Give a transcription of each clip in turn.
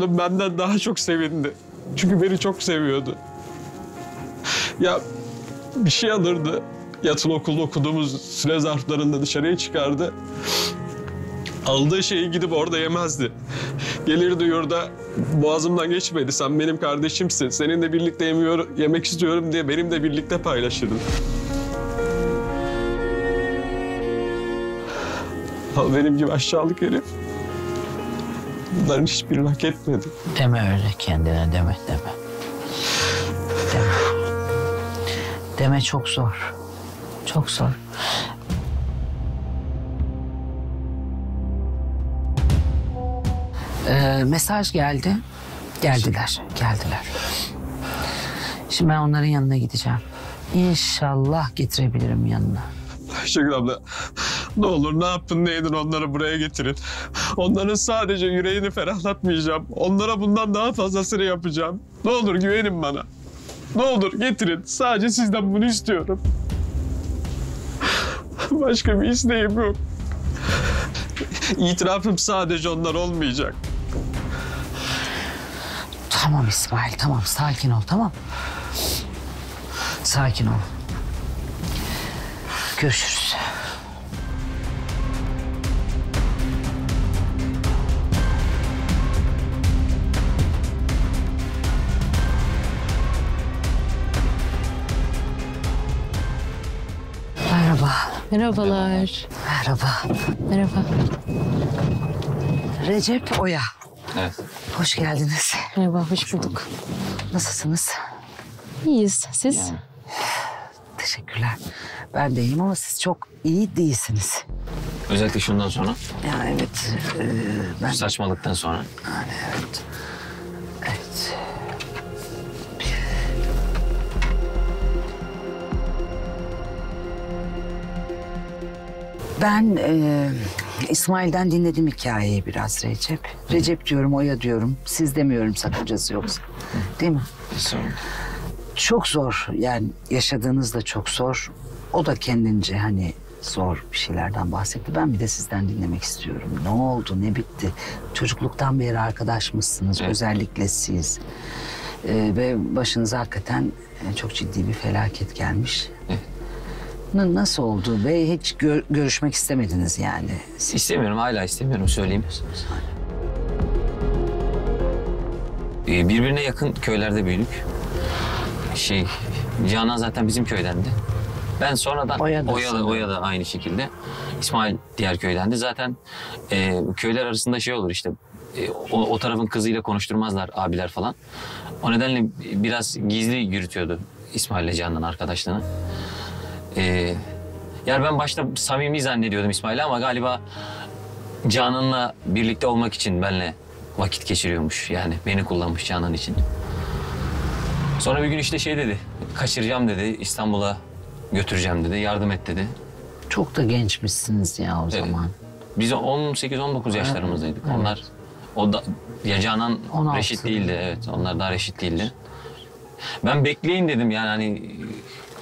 Hanım benden daha çok sevindi. Çünkü beni çok seviyordu. Ya bir şey alırdı. Yatılı okulda okuduğumuz süre zarflarında dışarıya çıkardı. Aldığı şeyi gidip orada yemezdi. Gelirdi yurda boğazımdan geçmedi. Sen benim kardeşimsin. Seninle birlikte yemiyor, yemek istiyorum diye benimle birlikte paylaşırdı. Ama benim gibi aşağılık herif. Bunların hiçbirini hak etmedi. Deme öyle kendine deme deme. Deme. Deme çok zor. Çok zor. Ee, mesaj geldi. Geldiler, geldiler. Şimdi ben onların yanına gideceğim. İnşallah getirebilirim yanına. Ayşegül abla ne olur ne yapın ne edin onları buraya getirin. Onların sadece yüreğini ferahlatmayacağım. Onlara bundan daha fazlasını yapacağım. Ne olur güvenin bana. Ne olur getirin. Sadece sizden bunu istiyorum. Başka bir isteğim yok. İtirafım sadece onlar olmayacak. Tamam İsmail, tamam. Sakin ol, tamam. Sakin ol. Görüşürüz. Merhabalar. Merhaba. Merhaba. Recep Oya. Evet. Hoş geldiniz. Merhaba, hoş bulduk. Nasılsınız? İyiyiz. Siz? Teşekkürler. Ben de iyiyim ama siz çok iyi değilsiniz. Özellikle şundan sonra, Ya evet. e, ben saçmalıktan sonra. Yani. Evet. Ben e, İsmail'den dinledim hikayeyi biraz Recep. Recep diyorum, Oya diyorum. Siz demiyorum sakıncası yoksa. Değil mi? Çok zor yani yaşadığınız da çok zor. O da kendince hani zor bir şeylerden bahsetti. Ben bir de sizden dinlemek istiyorum. Ne oldu, ne bitti? Çocukluktan beri arkadaş mısınız? Evet. Özellikle siz. Ee, ve başınıza hakikaten e, çok ciddi bir felaket gelmiş. Evet. Nasıl oldu ve hiç gör- görüşmek istemediniz yani. Siz İstemiyorum, hala istemiyorum söyleyeyim. Ee, birbirine yakın köylerde büyüdük. Şey, Canan zaten bizim köydendi. Ben sonradan Oya da Oya da, sanırım. Oya da aynı şekilde. İsmail diğer köydendi. Zaten e, köyler arasında şey olur işte. e, o, o tarafın kızıyla konuşturmazlar abiler falan. O nedenle biraz gizli yürütüyordu İsmail'le Canan arkadaşlığını. E, yani ben başta samimi zannediyordum İsmail'i ama galiba Canan'la birlikte olmak için benimle vakit geçiriyormuş. Yani beni kullanmış Canan için. Sonra bir gün işte şey dedi. Kaçıracağım dedi. İstanbul'a götüreceğim dedi. Yardım et dedi. çok da gençmişsiniz ya o Evet. zaman. Biz 18-19 yaşlarımızdaydık. Onlar o da ya Canan 16. reşit değildi evet. Onlar daha reşit değildi. Ben bekleyin dedim yani hani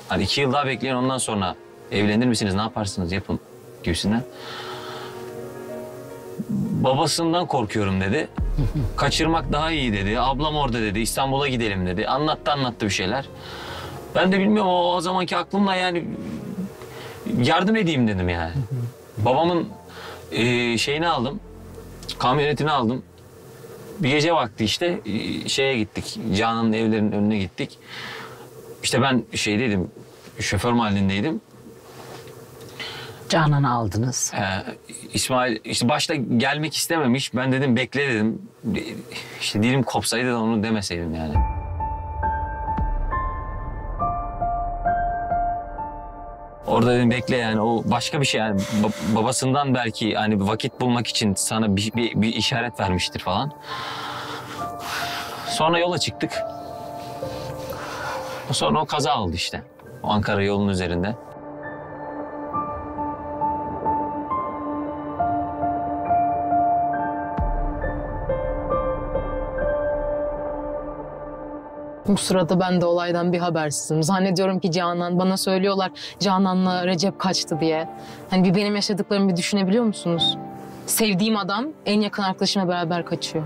hani iki yıl daha bekleyin ondan sonra evlenir misiniz ne yaparsınız yapın gibisinden. Babasından korkuyorum dedi. Kaçırmak daha iyi dedi. Ablam orada dedi. İstanbul'a gidelim dedi. Anlattı anlattı bir şeyler. Ben de bilmiyorum o, o zamanki aklımla yani yardım edeyim dedim yani. Babamın e, şeyini aldım. Kamyonetini aldım. Bir gece vakti işte e, şeye gittik. Canan'ın evlerinin önüne gittik. İşte ben şeydeydim. Şoför mahallindeydim. Canan'ı aldınız. Ee, İsmail işte başta gelmek istememiş. Ben dedim bekle dedim. İşte dilim kopsaydı da onu demeseydim yani. Orada dedim bekle yani o başka bir şey yani Ba- babasından belki hani vakit bulmak için sana bir, bir, bir işaret vermiştir falan. Sonra yola çıktık. Sonra o kaza oldu işte. O Ankara yolunun üzerinde. Bu sırada ben de olaydan bir habersizim. Zannediyorum ki Canan, bana söylüyorlar Canan'la Recep kaçtı diye. Hani bir benim yaşadıklarımı bir düşünebiliyor musunuz? Sevdiğim adam en yakın arkadaşımla beraber kaçıyor.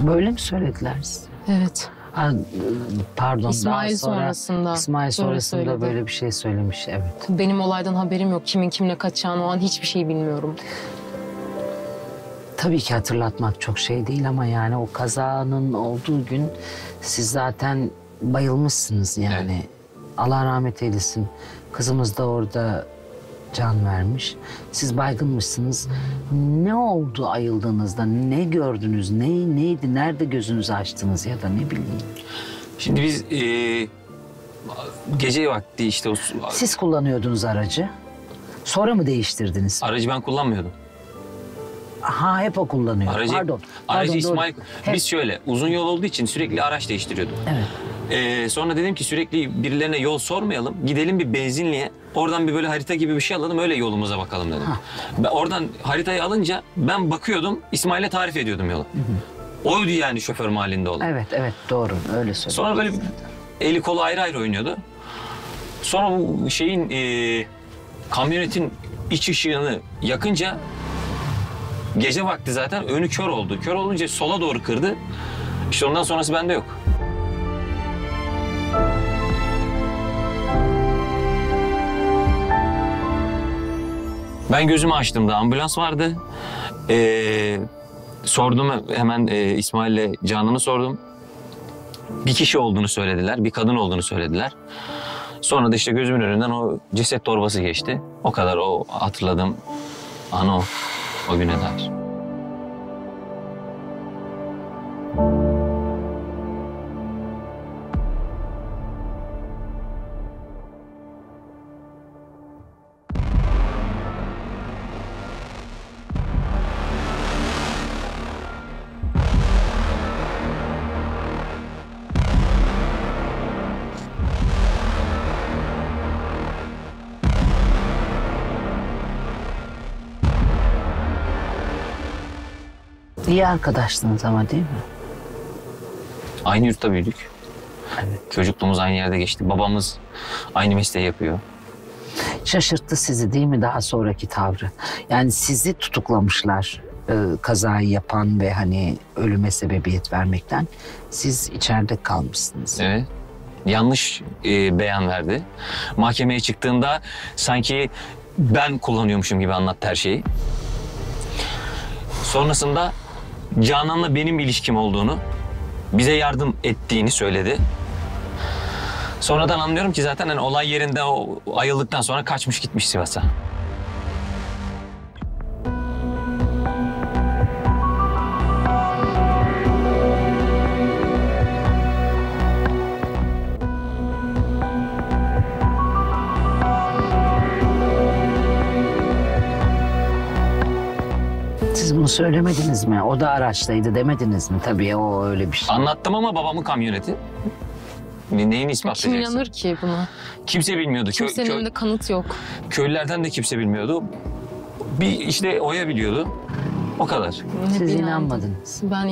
Böyle mi söylediler size? Evet. Ha, pardon İsmail daha sonra, sonrasında İsmail sonrasında söyledi. böyle bir şey söylemiş evet. Benim olaydan haberim yok. Kimin kimle kaçacağını o an hiçbir şey bilmiyorum. Tabii ki hatırlatmak çok şey değil ama yani o kazanın olduğu gün siz zaten bayılmışsınız yani. Allah rahmet eylesin. Kızımız da orada can vermiş. Siz baygınmışsınız. Ne oldu ayıldığınızda? Ne gördünüz? Ne neydi? Nerede gözünüzü açtınız ya da ne bileyim. Şimdi biz e, gece vakti işte o Siz kullanıyordunuz aracı. Sonra mı değiştirdiniz? aracı ben kullanmıyordum. Ha hep o kullanıyor. Aracı, pardon. aracı pardon, doğru. İsmail, Hep- biz şöyle uzun yol olduğu için sürekli araç değiştiriyorduk. Evet. Ee, sonra dedim ki sürekli birilerine yol sormayalım. Gidelim bir benzinliğe. Oradan bir böyle harita gibi bir şey alalım öyle yolumuza bakalım dedim. Ben oradan haritayı alınca ben bakıyordum İsmail'e tarif ediyordum yolu. Oydu yani şoför mahallinde olan. Evet evet doğru öyle söylüyorsunuz. Sonra böyle eli kolu ayrı ayrı oynuyordu. Sonra bu şeyin e, kamyonetin iç ışığını yakınca gece vakti zaten önü kör oldu. Kör olunca sola doğru kırdı. İşte ondan sonrası bende yok. Ben gözümü açtığımda ambulans vardı. Ee, sordum hemen e, İsmail'le Canan'ı sordum. Bir kişi olduğunu söylediler, bir kadın olduğunu söylediler. Sonra da işte gözümün önünden o ceset torbası geçti. O kadar o hatırladığım an o, o güne dair. İyi arkadaştınız ama değil mi? Aynı yurtta büyüdük. Evet. Çocukluğumuz aynı yerde geçti. Babamız aynı mesleği yapıyor. Şaşırttı sizi değil mi daha sonraki tavrı? Yani sizi tutuklamışlar e, kazayı yapan ve hani ölüme sebebiyet vermekten. Siz içeride kalmışsınız. Evet. Yanlış e, beyan verdi. Mahkemeye çıktığında sanki ben kullanıyormuşum gibi anlattı her şeyi. Sonrasında Canan'la benim ilişkim olduğunu, bize yardım ettiğini söyledi. Sonradan anlıyorum ki zaten hani olay yerinde o ayıldıktan sonra kaçmış gitmiş Sivas'a. Söylemediniz mi? O da araçtaydı demediniz mi? Tabii o öyle bir şey. Anlattım ama babamın kamyoneti. Ne- Neyin Kim ispatlayacaksın? inanır ki buna? Kimse bilmiyordu. Kö- Kimsenin kö- elinde kanıt yok. köylülerden de kimse bilmiyordu. Bir işte Oya biliyordu. O kadar. Hep Siz inandım. inanmadınız. Ben